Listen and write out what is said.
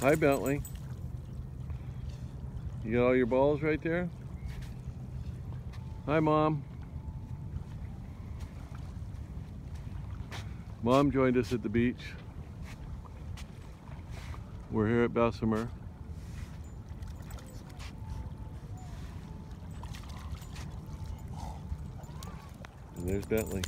Hi, Bentley. You got all your balls right there? Hi, Mom. Mom joined us at the beach. We're here at Bessemer. And there's Bentley.